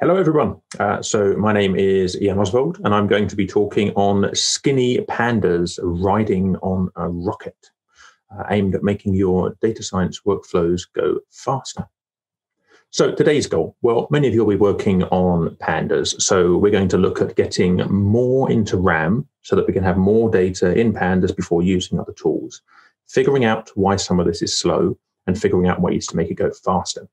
Hello, everyone. Uh, so, my name is Ian Ozsvald, and I'm going to be talking on skinny pandas riding on a rocket, uh, aimed at making your data science workflows go faster. So, today's goal well, many of you will be working on pandas. So, we're going to look at getting more into RAM so that we can have more data in pandas before using other tools, figuring out why some of this is slow, and figuring out ways to make it go faster.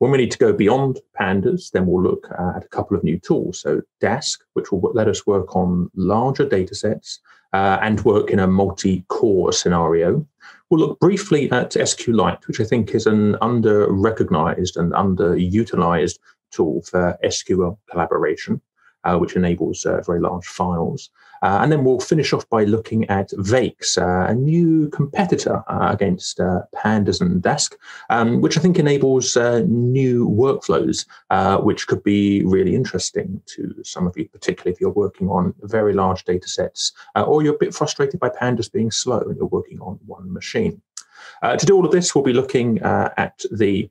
When we need to go beyond pandas, then we'll look at a couple of new tools. So Dask, which will let us work on larger data sets uh, and work in a multi-core scenario. We'll look briefly at SQLite, which I think is an under-recognized and under-utilized tool for SQL collaboration uh, which enables uh, very large files. Uh, and then we'll finish off by looking at Vaex, uh, a new competitor uh, against uh, Pandas and Dask, um, which I think enables new workflows, which could be really interesting to some of you, particularly if you're working on very large data sets or you're a bit frustrated by Pandas being slow and you're working on one machine. to do all of this, we'll be looking at the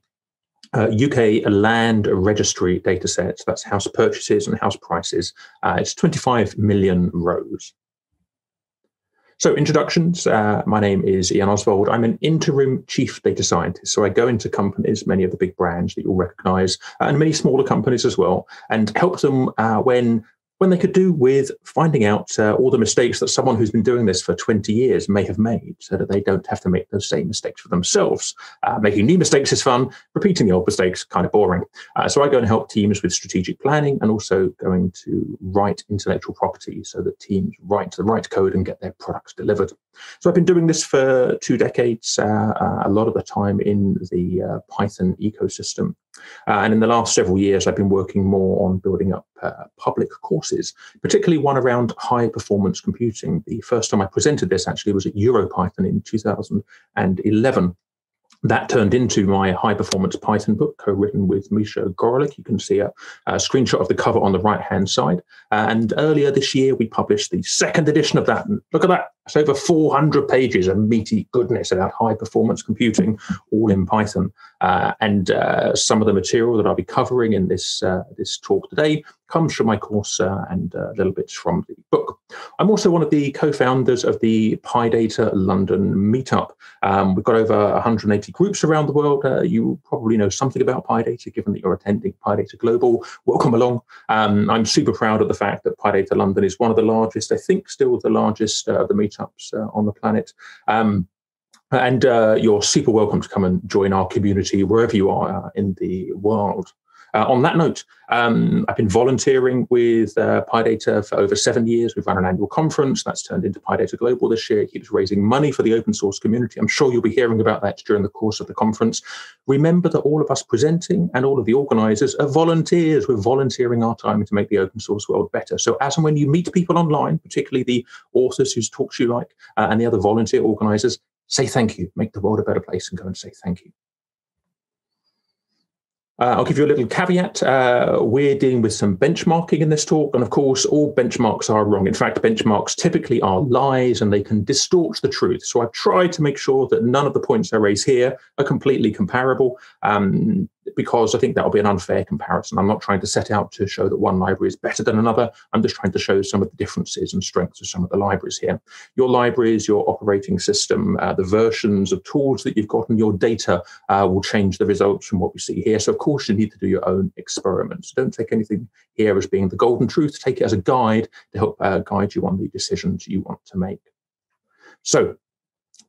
uh, UK land registry data sets. That's house purchases and house prices. Uh, it's 25 million rows. So, introductions. Uh, my name is Ian Ozsvald. I'm an interim chief data scientist. So, I go into companies, many of the big brands that you'll recognize, and many smaller companies as well, and help them uh, when when they could do with finding out uh, all the mistakes that someone who's been doing this for 20 years may have made so that they don't have to make those same mistakes for themselves. Uh, making new mistakes is fun, repeating the old mistakes kind of boring. Uh, so I go and help teams with strategic planning and also going to write intellectual property so that teams write the right code and get their products delivered. So I've been doing this for two decades, uh, uh, a lot of the time in the uh, Python ecosystem. Uh, and in the last several years, I've been working more on building up uh, public courses, particularly one around high performance computing. The first time I presented this actually was at EuroPython in 2011 that turned into my high performance Python book, co written with Micha Gorelick. You can see a, a screenshot of the cover on the right hand side. and earlier this year, we published the second edition of that. And look at that, it's over 400 pages of meaty goodness about high performance computing, all in Python. Uh, and uh, some of the material that I'll be covering in this, uh, this talk today comes from my course uh, and uh, a little bit from the book. I'm also one of the co-founders of the PyData London meetup. Um, we've got over 180 groups around the world. Uh, you probably know something about PyData, given that you're attending PyData Global. Welcome along. Um, I'm super proud of the fact that PyData London is one of the largest, I think still the largest of the meetups on the planet. Um, and uh, you're super welcome to come and join our community wherever you are in the world. Uh, on that note, um, I've been volunteering with uh, PyData for over seven years. We've run an annual conference that's turned into PyData Global this year. It keeps raising money for the open source community. I'm sure you'll be hearing about that during the course of the conference. Remember that all of us presenting and all of the organizers are volunteers. We're volunteering our time to make the open source world better. So as and when you meet people online, particularly the authors whose talks you like uh, and the other volunteer organizers, say thank you, make the world a better place and go and say thank you. Uh, I'll give you a little caveat. Uh, we're dealing with some benchmarking in this talk. And of course, all benchmarks are wrong. In fact, benchmarks typically are lies and they can distort the truth. So I've tried to make sure that none of the points I raise here are completely comparable. Um, because I think that will be an unfair comparison. I'm not trying to set out to show that one library is better than another. I'm just trying to show some of the differences and strengths of some of the libraries here. Your libraries, your operating system, uh, the versions of tools that you've got, and your data uh, will change the results from what we see here. So, of course, you need to do your own experiments. Don't take anything here as being the golden truth. Take it as a guide to help uh, guide you on the decisions you want to make. So,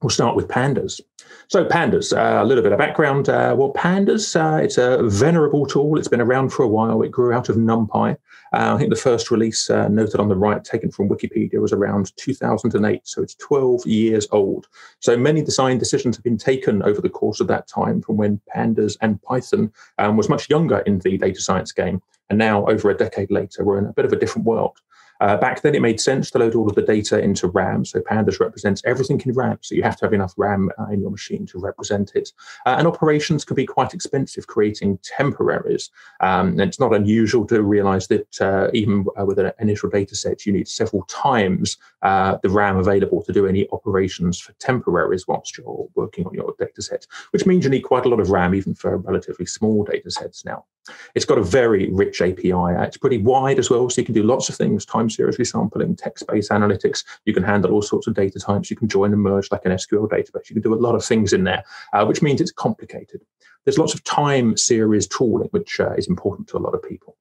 We'll start with pandas. So pandas, uh, a little bit of background. Uh, well, pandas, uh, it's a venerable tool. It's been around for a while. It grew out of NumPy. Uh, I think the first release uh, noted on the right, taken from Wikipedia, was around 2008. So it's 12 years old. So many design decisions have been taken over the course of that time from when pandas and Python um, was much younger in the data science game. And now, over a decade later, we're in a bit of a different world. Uh, back then, it made sense to load all of the data into RAM. So Pandas represents everything in RAM. So you have to have enough RAM uh, in your machine to represent it. Uh, and operations can be quite expensive, creating temporaries. Um, and it's not unusual to realize that uh, even uh, with an initial data set, you need several times uh, the RAM available to do any operations for temporaries whilst you're working on your data set, which means you need quite a lot of RAM even for relatively small data sets now. It's got a very rich API. It's pretty wide as well, so you can do lots of things: time series resampling, text-based analytics. You can handle all sorts of data types. You can join and merge like an SQL database. You can do a lot of things in there, uh, which means it's complicated. There's lots of time series tooling, which uh, is important to a lot of people.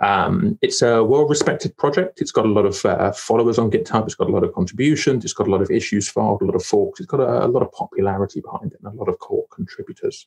Um, it's a well-respected project. It's got a lot of uh, followers on GitHub. It's got a lot of contributions. It's got a lot of issues filed, a lot of forks. It's got a, a lot of popularity behind it and a lot of core contributors.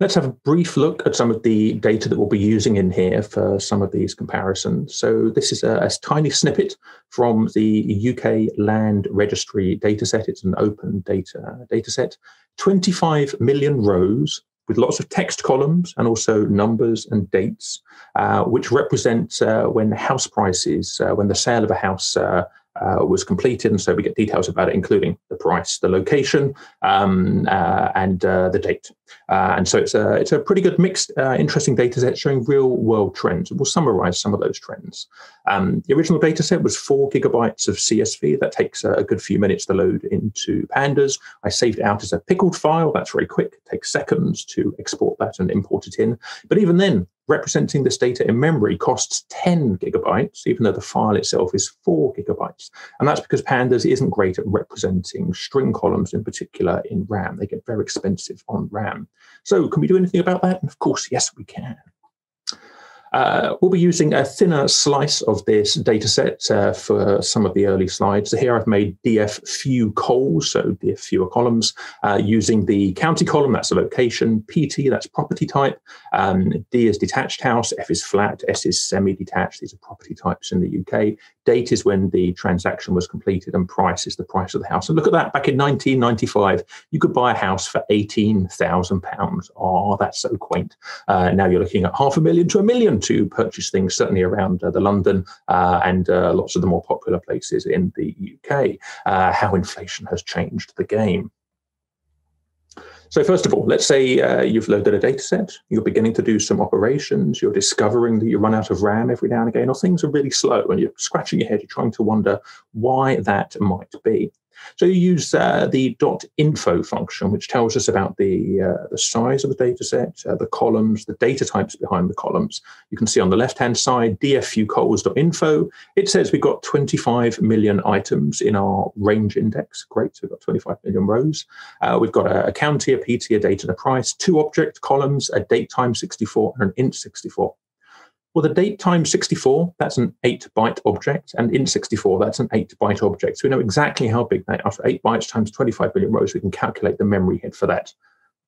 Let's have a brief look at some of the data that we'll be using in here for some of these comparisons. So this is a, a tiny snippet from the UK Land Registry dataset. It's an open data dataset. 25 million rows with lots of text columns and also numbers and dates, uh, which represent uh, when house prices, uh, when the sale of a house uh, uh, was completed. And so we get details about it, including the price, the location, um, uh, and uh, the date. Uh, and so it's a, it's a pretty good mixed, uh, interesting data set showing real world trends. We'll summarize some of those trends. Um, the original data set was four gigabytes of CSV. That takes a good few minutes to load into Pandas. I saved out as a pickled file. That's very quick. It takes seconds to export that and import it in. But even then, representing this data in memory costs 10 gigabytes, even though the file itself is 4 gigabytes. And that's because Pandas isn't great at representing string columns in particular in RAM. They get very expensive on RAM. So, can we do anything about that? And of course, yes, we can. Uh, we'll be using a thinner slice of this data set uh, for some of the early slides. So here I've made df few cols, so df fewer columns, uh, using the county column, that's a location, pt, that's property type, um, d is detached house, f is flat, s is semi-detached, these are property types in the UK, date is when the transaction was completed, and price is the price of the house. And look at that, back in 1995, you could buy a house for £18,000. Oh, that's so quaint. Uh, now you're looking at half a million to a million to purchase things, certainly around uh, the London uh, and uh, lots of the more popular places in the UK, how inflation has changed the game. So first of all, let's say uh, you've loaded a data set, you're beginning to do some operations, you're discovering that you run out of RAM every now and again, or things are really slow and you're scratching your head, you're trying to wonder why that might be. So you use uh, the .info function, which tells us about the, uh, the size of the data set, uh, the columns, the data types behind the columns. You can see on the left-hand side, dfucols.info. It says we've got 25 million items in our range index. Great, so we've got 25 million rows. Uh, we've got a, a county, a PT, a date, and a price, two object columns, a date time 64 and an int 64. Well, the date time 64, that's an 8 byte object, and int 64, that's an 8 byte object. So we know exactly how big that After 8 bytes times 25 billion rows, we can calculate the memory hit for that.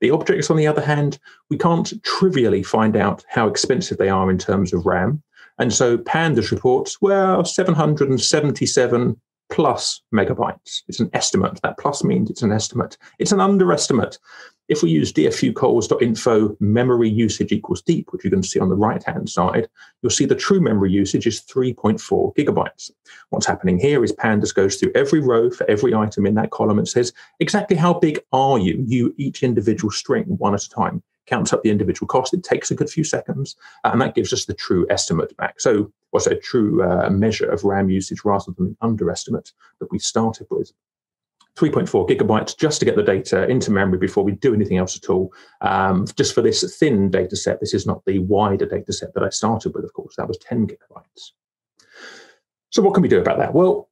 The objects, on the other hand, we can't trivially find out how expensive they are in terms of RAM. And so Pandas reports, well, 777 plus megabytes. It's an estimate. That plus means it's an estimate. It's an underestimate. If we use dfucols.info memory usage equals deep, which you can see on the right hand side, you'll see the true memory usage is 3.4 gigabytes. What's happening here is Pandas goes through every row for every item in that column and says, exactly how big are you? You each individual string, one at a time counts up the individual cost. It takes a good few seconds, uh, and that gives us the true estimate back. So, what's a true uh, measure of RAM usage rather than the underestimate that we started with. 3.4 gigabytes just to get the data into memory before we do anything else at all. Um, just for this thin data set, this is not the wider data set that I started with, of course, that was 10 gigabytes. So what can we do about that? Well,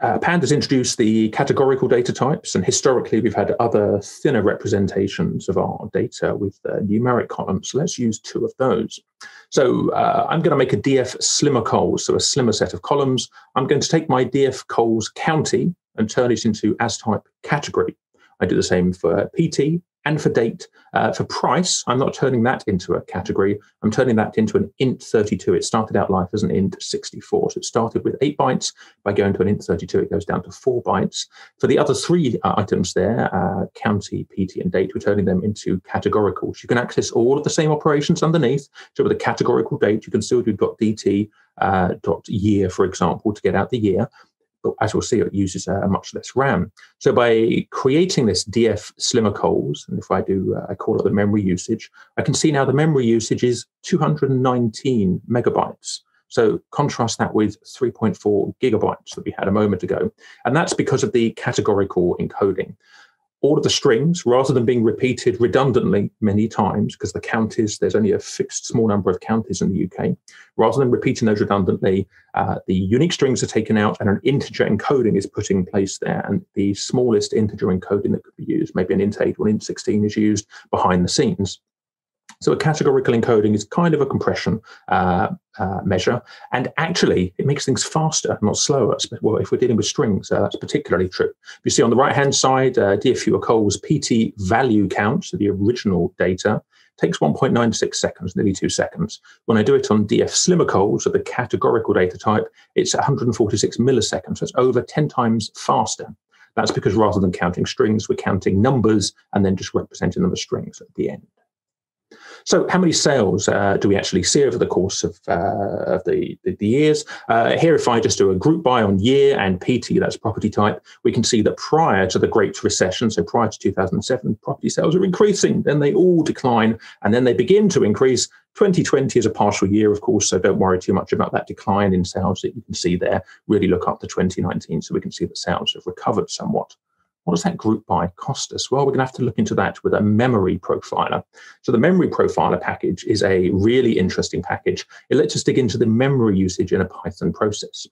uh, Pandas introduced the categorical data types, and historically we've had other thinner representations of our data with uh, numeric columns. So let's use two of those. So uh, I'm going to make a df slimmer cols, so a slimmer set of columns. I'm going to take my df cols county and turn it into as type category. I do the same for PT and for date. Uh, for price, I'm not turning that into a category. I'm turning that into an int 32. It started out life as an int 64. So it started with eight bytes. By going to an int 32, it goes down to four bytes. For the other three uh, items there, uh, county, PT, and date, we're turning them into categoricals. You can access all of the same operations underneath. So with a categorical date, you can still do .dt, uh, dot year, for example, to get out the year but as we'll see, it uses a, much less RAM. So by creating this df slimmer calls, and if I do, uh, I call it the memory usage, I can see now the memory usage is 219 megabytes. So contrast that with 3.4 gigabytes that we had a moment ago. And that's because of the categorical encoding. All of the strings, rather than being repeated redundantly many times, because the counties, there's only a fixed small number of counties in the UK, rather than repeating those redundantly, uh, the unique strings are taken out and an integer encoding is put in place there. And the smallest integer encoding that could be used, maybe an int8 or an int16, is used behind the scenes. So a categorical encoding is kind of a compression uh, uh, measure, and actually it makes things faster, not slower. Well, if we're dealing with strings, uh, that's particularly true. You see on the right-hand side, uh, DFU PT value count, so the original data, takes 1.96 seconds, nearly two seconds. When I do it on DF Slimacoles, so the categorical data type, it's 146 milliseconds. So it's over 10 times faster. That's because rather than counting strings, we're counting numbers and then just representing them as strings at the end. So, how many sales uh, do we actually see over the course of, uh, of the, the, years? Uh, here, if I just do a group by on year and PT, that's property type, we can see that prior to the Great Recession, so prior to 2007, property sales are increasing. Then they all decline, and then they begin to increase. 2020 is a partial year, of course, so don't worry too much about that decline in sales that you can see there. Really look up to 2019 so we can see that sales have recovered somewhat. What does that group by cost us? Well, we're going to have to look into that with a memory profiler. So the memory profiler package is a really interesting package. It lets us dig into the memory usage in a Python process.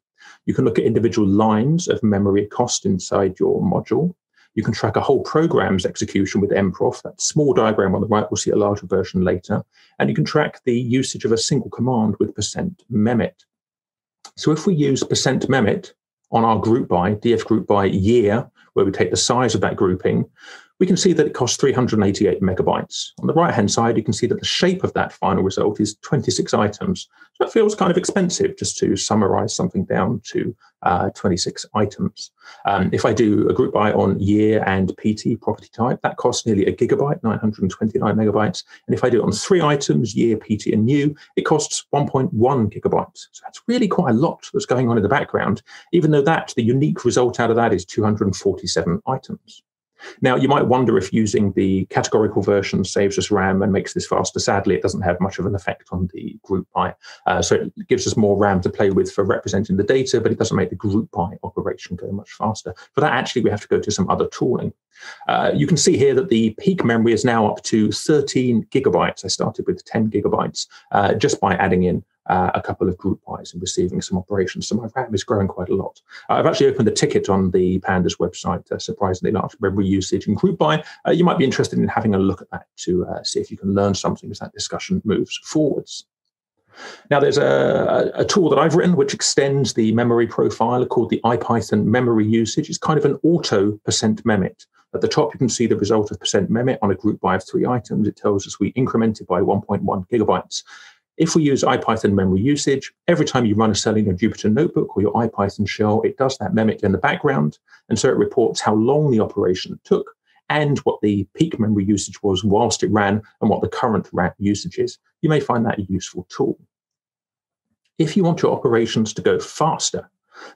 You can look at individual lines of memory cost inside your module. You can track a whole program's execution with mprof. That small diagram on the right, we'll see a larger version later. And you can track the usage of a single command with percent %memit. So if we use percent %memit on our group by, df group by year, where we take the size of that grouping, we can see that it costs 388 megabytes. On the right hand side, you can see that the shape of that final result is 26 items. So it feels kind of expensive just to summarize something down to uh, 26 items. Um, if I do a group by on year and PT property type, that costs nearly a gigabyte, 929 megabytes. And if I do it on three items, year, PT, and new, it costs 1.1 gigabytes. So that's really quite a lot that's going on in the background, even though that, the unique result out of that is 247 items. Now, you might wonder if using the categorical version saves us RAM and makes this faster. Sadly, it doesn't have much of an effect on the group by. Uh, so it gives us more RAM to play with for representing the data, but it doesn't make the group by operation go much faster. For that, actually, we have to go to some other tooling. Uh, you can see here that the peak memory is now up to 13 gigabytes. I started with 10 gigabytes uh, just by adding in uh, a couple of group bys and receiving some operations. So my RAM is growing quite a lot. I've actually opened a ticket on the Pandas website, uh, surprisingly large memory usage and group by. Uh, you might be interested in having a look at that to uh, see if you can learn something as that discussion moves forwards. Now, there's a, a, tool that I've written which extends the memory profiler called the IPython memory usage. It's kind of an auto percent %memit. At the top, you can see the result of percent %memit on a group by of three items. It tells us we incremented by 1.1 gigabytes. If we use IPython memory usage, every time you run a cell in your Jupyter notebook or your IPython shell, it does that memit in the background. And so it reports how long the operation took and what the peak memory usage was whilst it ran and what the current usage is. You may find that a useful tool. If you want your operations to go faster,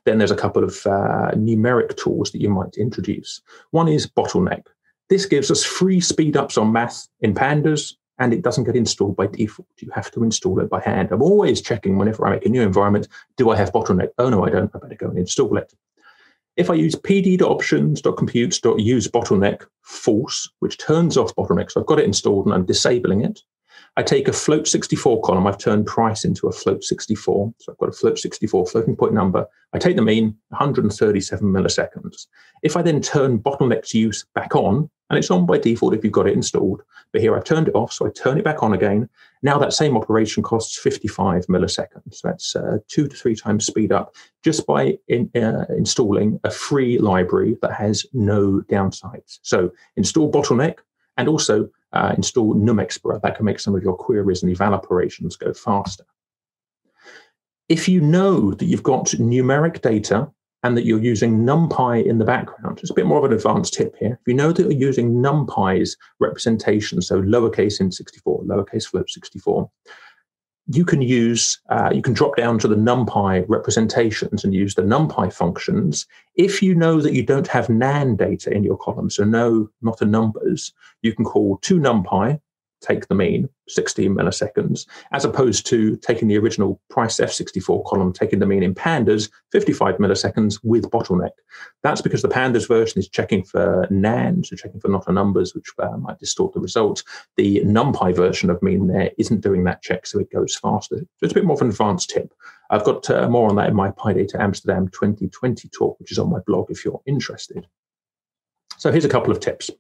then there's a couple of uh, numeric tools that you might introduce. One is bottleneck. This gives us free speed ups on math in pandas and it doesn't get installed by default. You have to install it by hand. I'm always checking whenever I make a new environment, do I have bottleneck? Oh no, I don't. I better go and install it. If I use pd.options.computes.use bottleneck false, which turns off bottleneck, so I've got it installed and I'm disabling it, I take a float 64 column. I've turned price into a float 64. So I've got a float 64 floating point number. I take the mean, 137 milliseconds. If I then turn bottleneck's use back on, and it's on by default if you've got it installed, but here I've turned it off, so I turn it back on again. Now that same operation costs 55 milliseconds. That's uh, two to three times speed up just by in, uh, installing a free library that has no downsides. So install bottleneck and also uh, install NumExpr. That can make some of your queries and eval operations go faster. If you know that you've got numeric data and that you're using NumPy in the background, it's a bit more of an advanced tip here. If you know that you're using NumPy's representation, so lowercase int64, lowercase float 64, you can use, uh, you can drop down to the NumPy representations and use the NumPy functions. If you know that you don't have NaN data in your column, so no, not a numbers, you can call to NumPy take the mean, 16 milliseconds, as opposed to taking the original Price F64 column, taking the mean in pandas, 55 milliseconds with bottleneck. That's because the pandas version is checking for NaN, so checking for not a numbers, which uh, might distort the results. The NumPy version of mean there isn't doing that check, so it goes faster. So it's a bit more of an advanced tip. I've got uh, more on that in my PyData Amsterdam 2020 talk, which is on my blog if you're interested. So here's a couple of tips.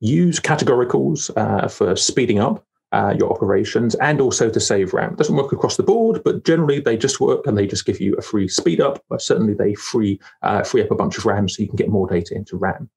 Use categoricals uh, for speeding up uh, your operations and also to save RAM. It doesn't work across the board, but generally they just work and they just give you a free speed up. But certainly they free uh, free up a bunch of RAM so you can get more data into RAM.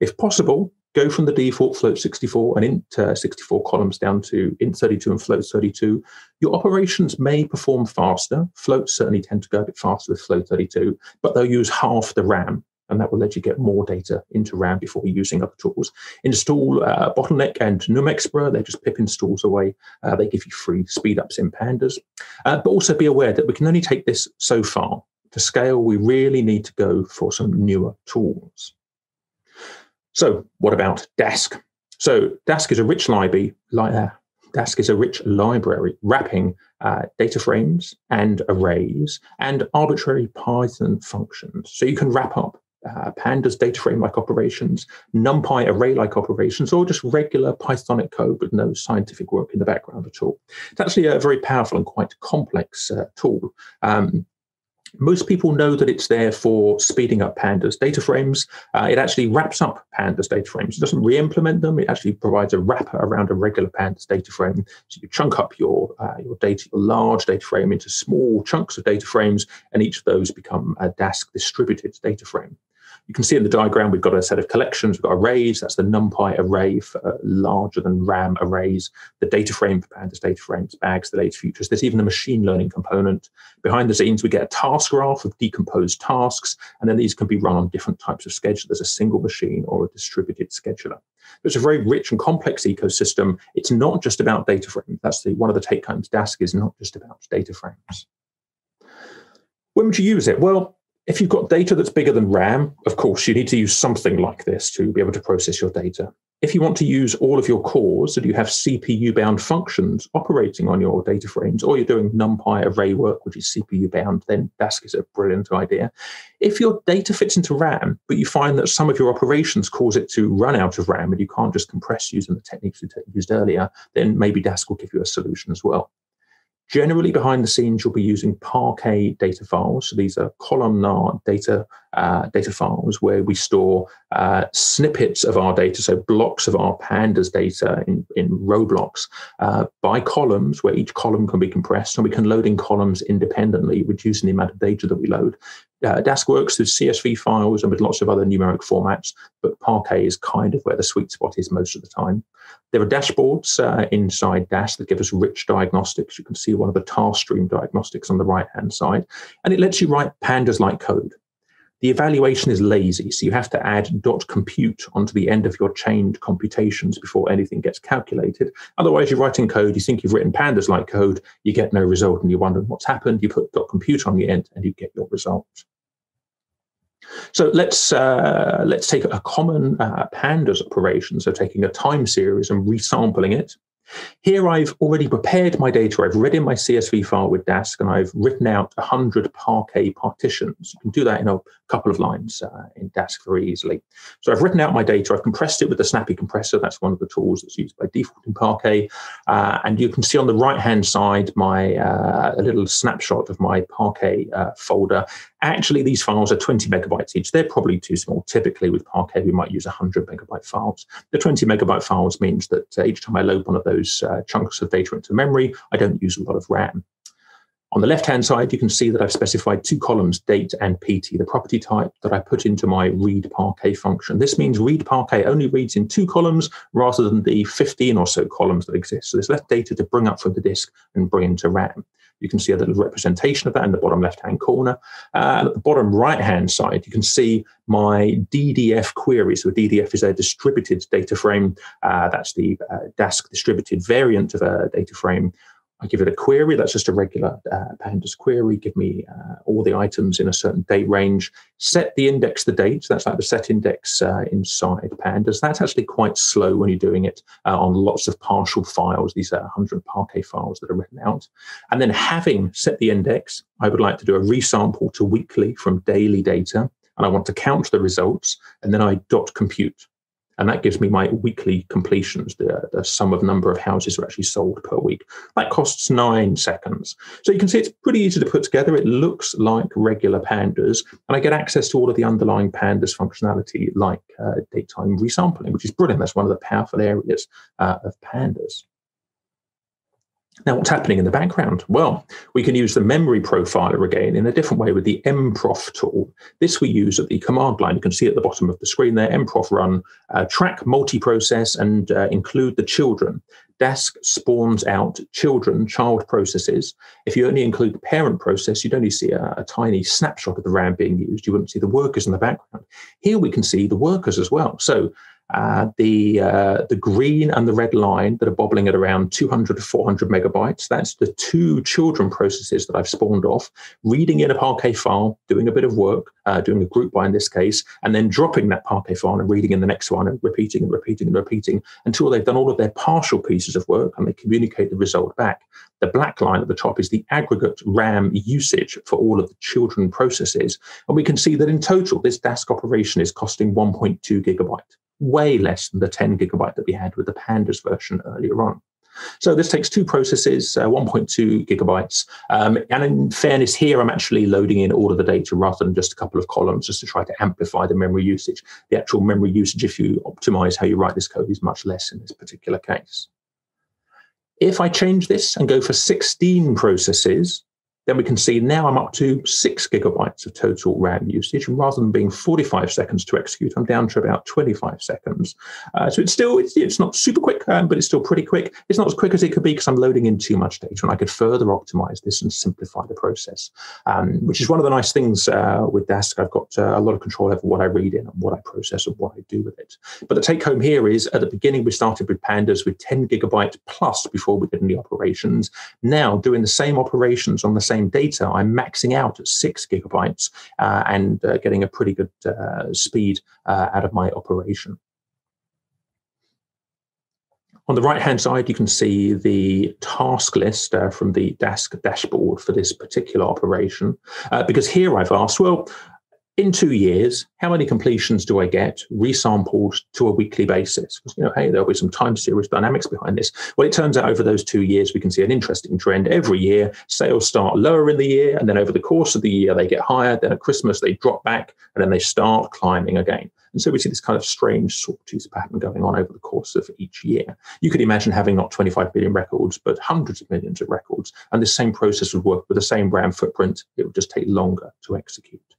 If possible, go from the default float 64 and int 64 columns down to int 32 and float 32. Your operations may perform faster. Floats certainly tend to go a bit faster with float 32, but they'll use half the RAM and that will let you get more data into RAM before using other tools. Install uh, Bottleneck and NumExpr. They're just pip installs away. Uh, they give you free speed ups in pandas. Uh, but also be aware that we can only take this so far. To scale, we really need to go for some newer tools. So, what about Dask? So, Dask is a rich library. Li- uh, Dask is a rich library wrapping uh, data frames and arrays and arbitrary Python functions. So you can wrap up uh, pandas data frame like operations, NumPy array like operations, or just regular Pythonic code with no scientific work in the background at all. It's actually a very powerful and quite complex uh, tool. Um, most people know that it's there for speeding up pandas data frames. Uh, it actually wraps up pandas data frames. It doesn't re-implement them. It actually provides a wrapper around a regular pandas data frame. So you chunk up your uh, your data, your large data frame into small chunks of data frames, and each of those become a Dask distributed data frame. You can see in the diagram, we've got a set of collections. We've got arrays. That's the NumPy array for uh, larger than RAM arrays. The data frame for pandas data frames, bags, the data futures. There's even a machine learning component. Behind the scenes, we get a task graph of decomposed tasks. And then these can be run on different types of schedule. There's a single machine or a distributed scheduler. It's a very rich and complex ecosystem. It's not just about data frames. That's the, one of the take homes. Dask is not just about data frames. When would you use it? Well, if you've got data that's bigger than RAM, of course, you need to use something like this to be able to process your data. If you want to use all of your cores and you have CPU bound functions operating on your data frames, or you're doing NumPy array work, which is CPU bound, then Dask is a brilliant idea. If your data fits into RAM, but you find that some of your operations cause it to run out of RAM and you can't just compress using the techniques we used earlier, then maybe Dask will give you a solution as well. Generally, behind the scenes, you'll be using Parquet data files. So these are columnar data uh, data files where we store uh, snippets of our data, so blocks of our pandas data in, in row blocks uh, by columns, where each column can be compressed, and we can load in columns independently, reducing the amount of data that we load. Uh, Dask works with CSV files and with lots of other numeric formats, but Parquet is kind of where the sweet spot is most of the time. There are dashboards uh, inside Dask that give us rich diagnostics. You can see one of the task stream diagnostics on the right hand side, and it lets you write pandas like code. The evaluation is lazy, so you have to add dot compute onto the end of your chained computations before anything gets calculated. Otherwise, you're writing code, you think you've written pandas like code, you get no result, and you're wondering what's happened. You put compute on the end, and you get your result. So let's uh, let's take a common uh, pandas operation, so taking a time series and resampling it. Here I've already prepared my data. I've read in my CSV file with Dask and I've written out 100 Parquet partitions. You can do that in a couple of lines uh, in Dask very easily. So I've written out my data. I've compressed it with the Snappy compressor. That's one of the tools that's used by default in Parquet. Uh, and you can see on the right-hand side my uh, a little snapshot of my Parquet uh, folder. Actually, these files are 20 megabytes each. They're probably too small. Typically with Parquet, we might use 100 megabyte files. The 20 megabyte files means that uh, each time I load one of those uh, chunks of data into memory, I don't use a lot of RAM. On the left-hand side, you can see that I've specified two columns, date and PT, the property type that I put into my read Parquet function. This means read Parquet only reads in two columns rather than the 15 or so columns that exist. So there's less data to bring up from the disk and bring into RAM. You can see a little representation of that in the bottom left-hand corner. Uh, at the bottom right-hand side, you can see my DDF query. So DDF is a distributed data frame. Uh, that's the uh, Dask distributed variant of a data frame I give it a query. That's just a regular uh, pandas query. Give me uh, all the items in a certain date range. Set the index the date. That's like the set index uh, inside pandas. That's actually quite slow when you're doing it uh, on lots of partial files. These are 100 Parquet files that are written out. And then having set the index, I would like to do a resample to weekly from daily data. And I want to count the results. And then I dot compute and that gives me my weekly completions, the, the sum of number of houses are actually sold per week. That costs nine seconds. So you can see it's pretty easy to put together. It looks like regular pandas, and I get access to all of the underlying pandas functionality like uh, daytime resampling, which is brilliant. That's one of the powerful areas uh, of pandas. Now, what's happening in the background? Well, we can use the memory profiler again in a different way with the mprof tool. This we use at the command line. You can see at the bottom of the screen there, mprof run, uh, track multi-process and uh, include the children. Dask spawns out children, child processes. If you only include the parent process, you'd only see a, a tiny snapshot of the RAM being used. You wouldn't see the workers in the background. Here we can see the workers as well. So uh, the uh, the green and the red line that are bobbling at around 200 to 400 megabytes. That's the two children processes that I've spawned off, reading in a Parquet file, doing a bit of work, uh, doing a group by in this case, and then dropping that Parquet file and reading in the next one and repeating and repeating and repeating until they've done all of their partial pieces of work and they communicate the result back. The black line at the top is the aggregate RAM usage for all of the children processes. And we can see that in total, this Dask operation is costing 1.2 gigabyte way less than the 10 gigabyte that we had with the Pandas version earlier on. So this takes two processes, uh, 1.2 gigabytes. Um, and in fairness, here I'm actually loading in all of the data rather than just a couple of columns, just to try to amplify the memory usage. The actual memory usage, if you optimize how you write this code, is much less in this particular case. If I change this and go for 16 processes, then we can see now I'm up to six gigabytes of total RAM usage. And rather than being 45 seconds to execute, I'm down to about 25 seconds. Uh, so it's still, it's, it's not super quick, um, but it's still pretty quick. It's not as quick as it could be because I'm loading in too much data and I could further optimize this and simplify the process, um, which is one of the nice things uh, with Dask. I've got uh, a lot of control over what I read in and what I process and what I do with it. But the take home here is at the beginning, we started with pandas with 10 gigabytes plus before we did any operations. Now doing the same operations on the same same data, I'm maxing out at six gigabytes uh, and uh, getting a pretty good uh, speed uh, out of my operation. On the right hand side, you can see the task list uh, from the Dask dashboard for this particular operation. Uh, because here I've asked, well, in two years, how many completions do I get resampled to a weekly basis? Because, you know, hey, there'll be some time series dynamics behind this. Well, it turns out over those two years, we can see an interesting trend. Every year, sales start lower in the year, and then over the course of the year, they get higher. Then at Christmas, they drop back, and then they start climbing again. And so we see this kind of strange sawtooth pattern going on over the course of each year. You could imagine having not 25 billion records, but hundreds of millions of records. And the same process would work with the same brand footprint. It would just take longer to execute.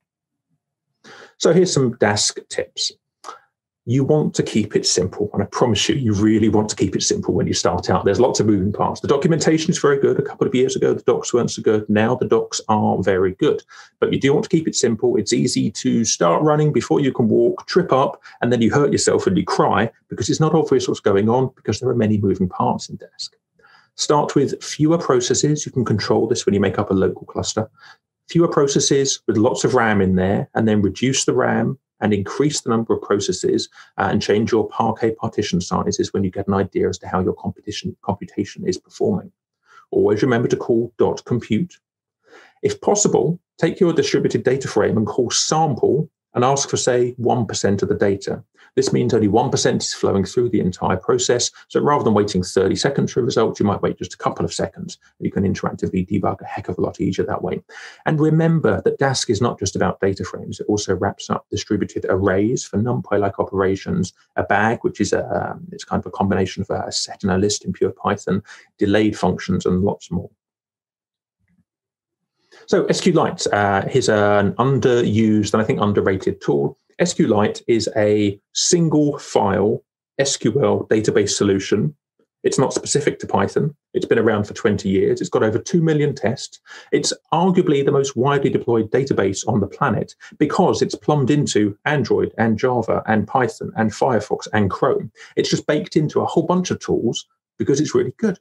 So here's some Dask tips. You want to keep it simple, and I promise you, you really want to keep it simple when you start out. There's lots of moving parts. The documentation is very good. A couple of years ago, the docs weren't so good. Now the docs are very good, but you do want to keep it simple. It's easy to start running before you can walk, trip up, and then you hurt yourself and you cry because it's not obvious what's going on because there are many moving parts in Dask. Start with fewer processes. You can control this when you make up a local cluster fewer processes with lots of RAM in there, and then reduce the RAM and increase the number of processes uh, and change your Parquet partition sizes when you get an idea as to how your competition, computation is performing. Always remember to call dot compute. If possible, take your distributed data frame and call sample and ask for, say, 1% of the data. This means only 1% is flowing through the entire process. So rather than waiting 30 seconds for a result, you might wait just a couple of seconds. You can interactively debug a heck of a lot easier that way. And remember that Dask is not just about data frames. It also wraps up distributed arrays for NumPy-like operations, a bag, which is a, um, it's kind of a combination of a set and a list in pure Python, delayed functions, and lots more. So SQLite uh, is an underused and I think underrated tool. SQLite is a single file SQL database solution. It's not specific to Python. It's been around for 20 years. It's got over 2 million tests. It's arguably the most widely deployed database on the planet because it's plumbed into Android and Java and Python and Firefox and Chrome. It's just baked into a whole bunch of tools because it's really good.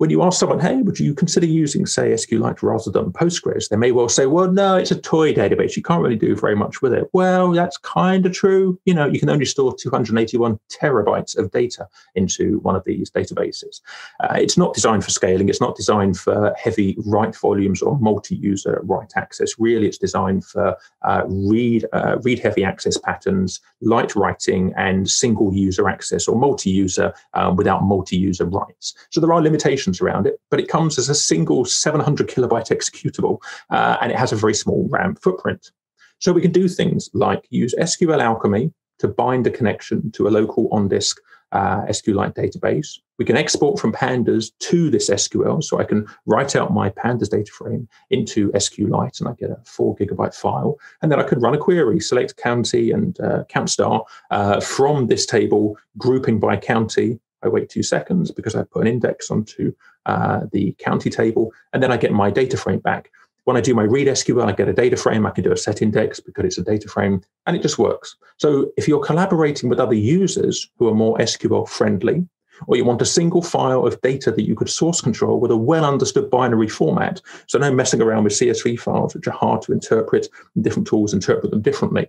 When you ask someone, hey, would you consider using, say, SQLite rather than Postgres? They may well say, well, no, it's a toy database. You can't really do very much with it. Well, that's kind of true. You know, you can only store 281 terabytes of data into one of these databases. Uh, it's not designed for scaling. It's not designed for heavy write volumes or multi-user write access. Really, it's designed for uh, read uh, read heavy access patterns, light writing, and single user access or multi-user uh, without multi-user writes. So there are limitations around it, but it comes as a single 700 kilobyte executable, uh, and it has a very small RAM footprint. So we can do things like use SQL Alchemy to bind a connection to a local on-disk uh, SQLite database. We can export from pandas to this SQL, so I can write out my pandas data frame into SQLite, and I get a four gigabyte file. And then I could run a query, select county and uh, count star uh, from this table, grouping by county, I wait two seconds because I put an index onto uh, the county table, and then I get my data frame back. When I do my read SQL, I get a data frame. I can do a set index because it's a data frame, and it just works. So if you're collaborating with other users who are more SQL friendly, or you want a single file of data that you could source control with a well understood binary format, so no messing around with CSV files, which are hard to interpret, different tools interpret them differently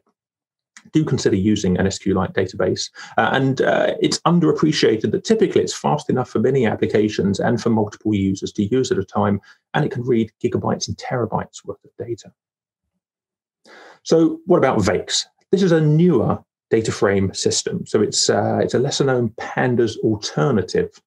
do consider using an SQLite database. Uh, and uh, it's underappreciated that typically it's fast enough for many applications and for multiple users to use at a time, and it can read gigabytes and terabytes worth of data. So, what about Vaex? This is a newer data frame system. So it's uh, it's a lesser known pandas alternative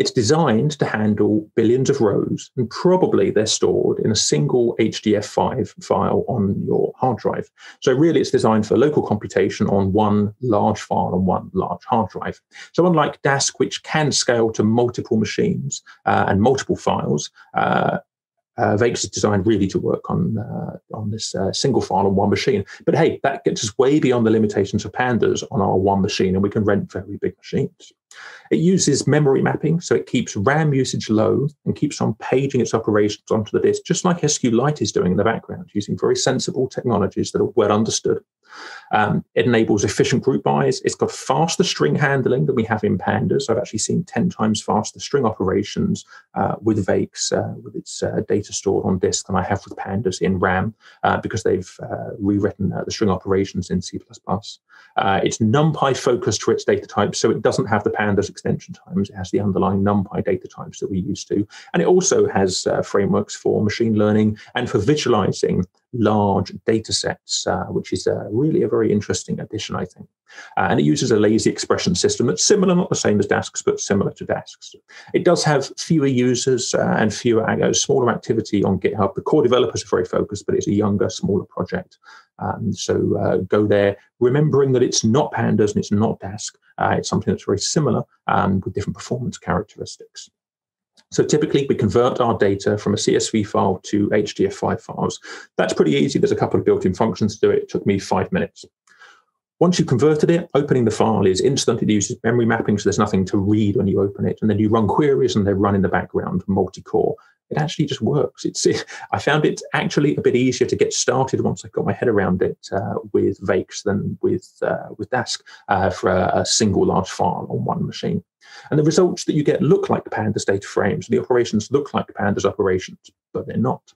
it's designed to handle billions of rows, and probably they're stored in a single HDF5 file on your hard drive. So, really, it's designed for local computation on one large file on one large hard drive. So, unlike Dask, which can scale to multiple machines uh, and multiple files, uh, uh, is designed really to work on uh, on this uh, single file on one machine. But hey, that gets us way beyond the limitations of pandas on our one machine, and we can rent very big machines. It uses memory mapping, so it keeps RAM usage low and keeps on paging its operations onto the disk, just like SQLite is doing in the background, using very sensible technologies that are well understood. Um, it enables efficient group bys. It's got faster string handling than we have in Pandas. I've actually seen 10 times faster string operations uh, with Vaex, uh, with its uh, data stored on disk, than I have with Pandas in RAM uh, because they've uh, rewritten uh, the string operations in C. it's NumPy focused for its data types, so it doesn't have the pandas extension times. It has the underlying NumPy data types that we used to. And it also has uh, frameworks for machine learning and for visualizing large data sets, uh, which is uh, really a very interesting addition, I think. Uh, and it uses a lazy expression system that's similar, not the same as Dasks, but similar to Dasks. It does have fewer users uh, and fewer, uh, smaller activity on GitHub. The core developers are very focused, but it's a younger, smaller project. Um, so go there, remembering that it's not Pandas and it's not Dask. it's something that's very similar um, with different performance characteristics. So typically we convert our data from a CSV file to HDF5 files. That's pretty easy. There's a couple of built-in functions to do it. It took me five minutes. Once you've converted it, opening the file is instant. It uses memory mapping, so there's nothing to read when you open it. And then you run queries and they run in the background multi-core. It actually just works. It's it, I found it actually a bit easier to get started once I got my head around it uh, with Vaex than with uh, with Dask uh, for a, a single large file on one machine. And the results that you get look like pandas data frames. The operations look like pandas operations, but they're not.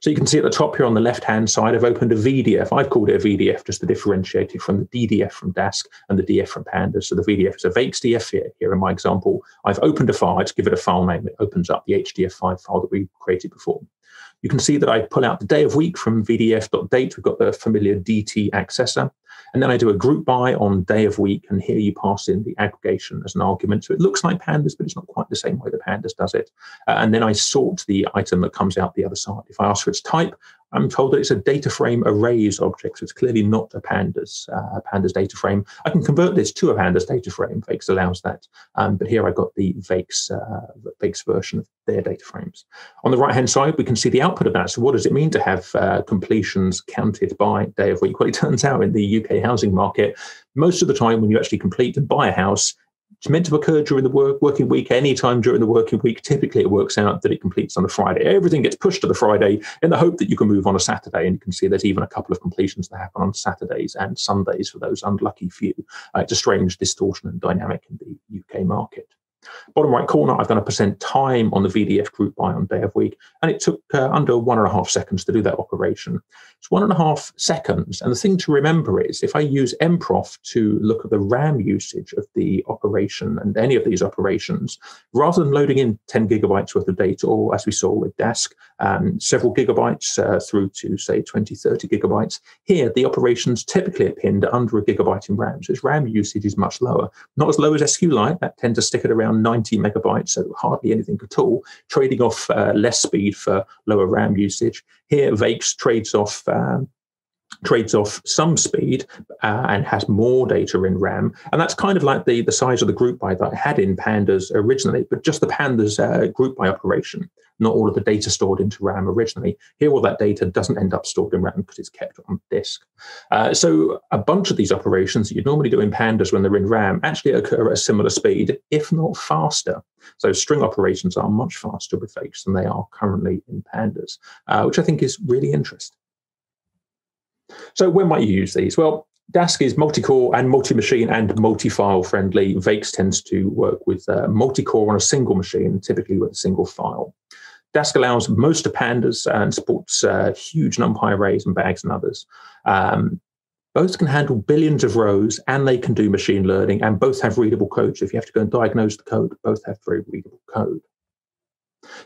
So you can see at the top here on the left-hand side, I've opened a VDF. I've called it a VDF just to differentiate it from the DDF from Dask and the DF from Pandas. So the VDF is a Vaex DF here. Here in my example, I've opened a file. to give it a file name. It opens up the HDF5 file that we created before. You can see that I pull out the day of week from vdf.date. We've got the familiar DT accessor. And then I do a group by on day of week. And here you pass in the aggregation as an argument. So it looks like pandas, but it's not quite the same way the pandas does it. Uh, and then I sort the item that comes out the other side. If I ask for its type, I'm told that it's a data frame arrays object, so it's clearly not a pandas uh, pandas data frame. I can convert this to a pandas data frame. Vaex allows that, um, but here I got the Vaex uh, Vaex version of their data frames. On the right hand side, we can see the output of that. So what does it mean to have uh, completions counted by day of week? Well, it turns out in the UK housing market, most of the time when you actually complete and buy a house, it's meant to occur during the work, working week, any time during the working week. Typically, it works out that it completes on a Friday. Everything gets pushed to the Friday in the hope that you can move on a Saturday. And you can see there's even a couple of completions that happen on Saturdays and Sundays for those unlucky few. Uh, it's a strange distortion and dynamic in the UK market. Bottom right corner, I've done a percent time on the VDF group by on day of week, and it took uh, under one and a half seconds to do that operation. It's one and a half seconds. And the thing to remember is if I use mprof to look at the RAM usage of the operation and any of these operations, rather than loading in 10 gigabytes worth of data, or as we saw with Dask, um, several gigabytes uh, through to say 20, 30 gigabytes, here the operations typically are pinned under a gigabyte in RAM. So its RAM usage is much lower. Not as low as SQLite, that tends to stick at around 90 megabytes, so hardly anything at all, trading off uh, less speed for lower RAM usage. Here, Vaex trades off um, trades off some speed uh, and has more data in RAM. And that's kind of like the, the size of the group by that I had in Pandas originally, but just the Pandas uh, group by operation, not all of the data stored into RAM originally. Here, all that data doesn't end up stored in RAM because it's kept on disk. Uh, so a bunch of these operations that you'd normally do in Pandas when they're in RAM actually occur at a similar speed, if not faster. So string operations are much faster with Vaex than they are currently in Pandas, uh, which I think is really interesting. So when might you use these? Well, Dask is multi-core and multi-machine and multi-file friendly. Vaex tends to work with uh, multi-core on a single machine, typically with a single file. Dask allows most of pandas and supports uh, huge NumPy arrays and bags and others. Um, both can handle billions of rows and they can do machine learning and both have readable code. So if you have to go and diagnose the code, both have very readable code.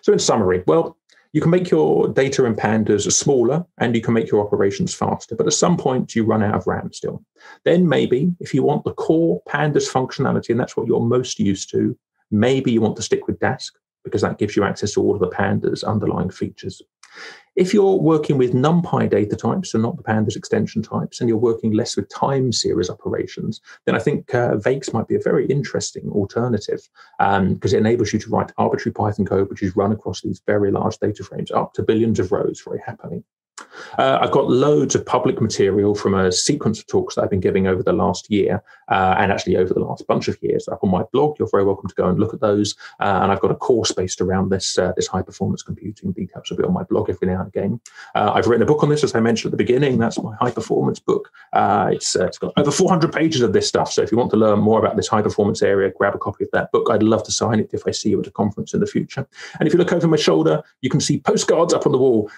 So in summary, well, you can make your data in pandas smaller and you can make your operations faster, but at some point you run out of RAM still. Then maybe if you want the core pandas functionality, and that's what you're most used to, maybe you want to stick with Dask because that gives you access to all of the pandas underlying features. If you're working with NumPy data types and not the pandas extension types, and you're working less with time series operations, then I think uh, Vaex might be a very interesting alternative because um, it enables you to write arbitrary Python code, which is run across these very large data frames, up to billions of rows very happily. Uh, I've got loads of public material from a sequence of talks that I've been giving over the last year uh, and actually over the last bunch of years up on my blog. You're very welcome to go and look at those. Uh, and I've got a course based around this uh, this high performance computing. Details will be on my blog every now and again. Uh, I've written a book on this, as I mentioned at the beginning. That's my high performance book. Uh, it's, it's got over 400 pages of this stuff. So if you want to learn more about this high performance area, grab a copy of that book. I'd love to sign it if I see you at a conference in the future. And if you look over my shoulder, you can see postcards up on the wall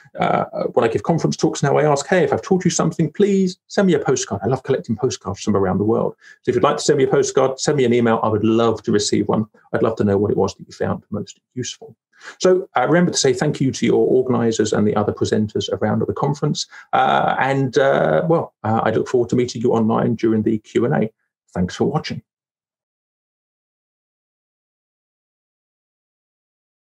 when I give conference talks now, I ask, hey, if I've taught you something, please send me a postcard. I love collecting postcards from around the world. So if you'd like to send me a postcard, send me an email. I would love to receive one. I'd love to know what it was that you found most useful. So uh, remember to say thank you to your organisers and the other presenters around at the conference. Uh, and uh, well, uh, I look forward to meeting you online during the Q&A. Thanks for watching.